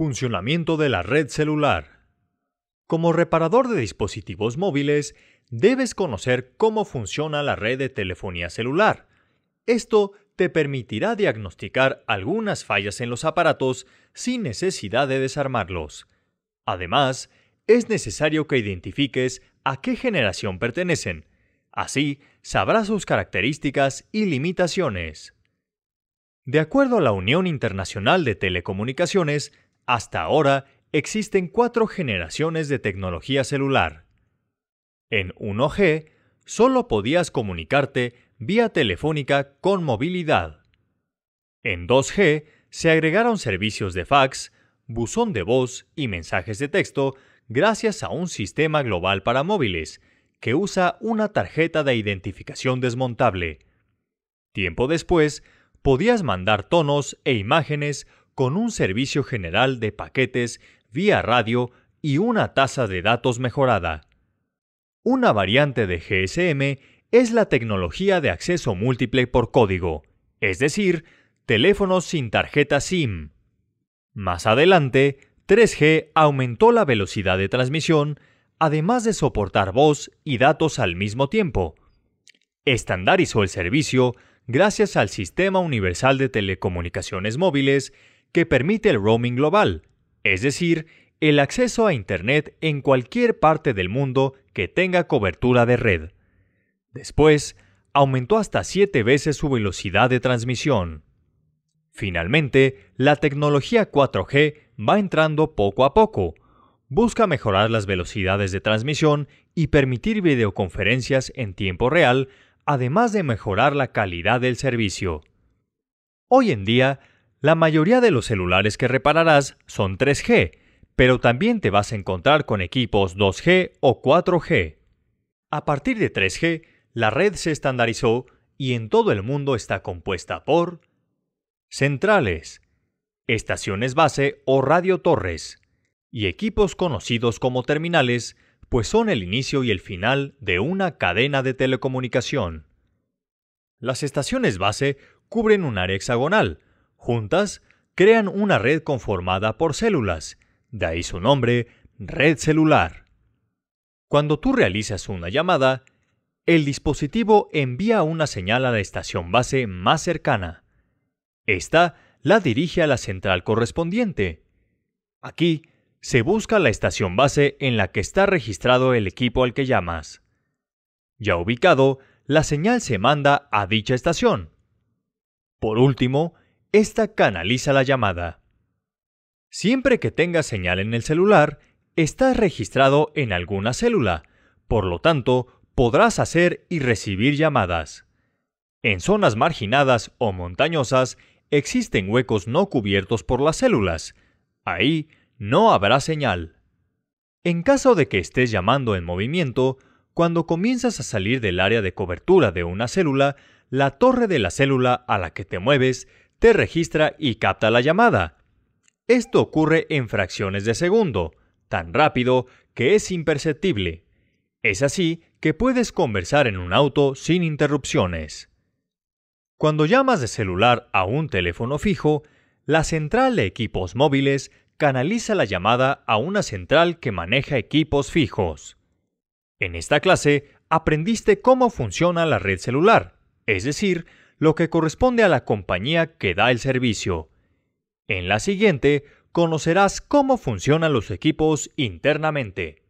Funcionamiento de la red celular. Como reparador de dispositivos móviles, debes conocer cómo funciona la red de telefonía celular. Esto te permitirá diagnosticar algunas fallas en los aparatos sin necesidad de desarmarlos. Además, es necesario que identifiques a qué generación pertenecen. Así, sabrás sus características y limitaciones. De acuerdo a la Unión Internacional de Telecomunicaciones, hasta ahora existen cuatro generaciones de tecnología celular. En 1G, solo podías comunicarte vía telefónica con movilidad. En 2G se agregaron servicios de fax, buzón de voz y mensajes de texto gracias a un sistema global para móviles que usa una tarjeta de identificación desmontable. Tiempo después, podías mandar tonos e imágenes con un servicio general de paquetes vía radio y una tasa de datos mejorada. Una variante de GSM es la tecnología de acceso múltiple por código, es decir, teléfonos sin tarjeta SIM. Más adelante, 3G aumentó la velocidad de transmisión, además de soportar voz y datos al mismo tiempo. Estandarizó el servicio gracias al Sistema Universal de Telecomunicaciones Móviles que permite el roaming global, es decir, el acceso a Internet en cualquier parte del mundo que tenga cobertura de red. Después, aumentó hasta siete veces su velocidad de transmisión. Finalmente, la tecnología 4G va entrando poco a poco. Busca mejorar las velocidades de transmisión y permitir videoconferencias en tiempo real, además de mejorar la calidad del servicio. Hoy en día, la mayoría de los celulares que repararás son 3G, pero también te vas a encontrar con equipos 2G o 4G. A partir de 3G, la red se estandarizó y en todo el mundo está compuesta por centrales, estaciones base o radiotorres, y equipos conocidos como terminales, pues son el inicio y el final de una cadena de telecomunicación. Las estaciones base cubren un área hexagonal, Juntas, crean una red conformada por células, de ahí su nombre, red celular. Cuando tú realizas una llamada, el dispositivo envía una señal a la estación base más cercana. Esta la dirige a la central correspondiente. Aquí se busca la estación base en la que está registrado el equipo al que llamas. Ya ubicado, la señal se manda a dicha estación. Por último, esta canaliza la llamada. Siempre que tengas señal en el celular, estás registrado en alguna célula, por lo tanto, podrás hacer y recibir llamadas. En zonas marginadas o montañosas existen huecos no cubiertos por las células. Ahí no habrá señal. En caso de que estés llamando en movimiento, cuando comienzas a salir del área de cobertura de una célula, la torre de la célula a la que te mueves te registra y capta la llamada. Esto ocurre en fracciones de segundo, tan rápido que es imperceptible. Es así que puedes conversar en un auto sin interrupciones. Cuando llamas de celular a un teléfono fijo, la central de equipos móviles canaliza la llamada a una central que maneja equipos fijos. En esta clase aprendiste cómo funciona la red celular, es decir, lo que corresponde a la compañía que da el servicio. En la siguiente, conocerás cómo funcionan los equipos internamente.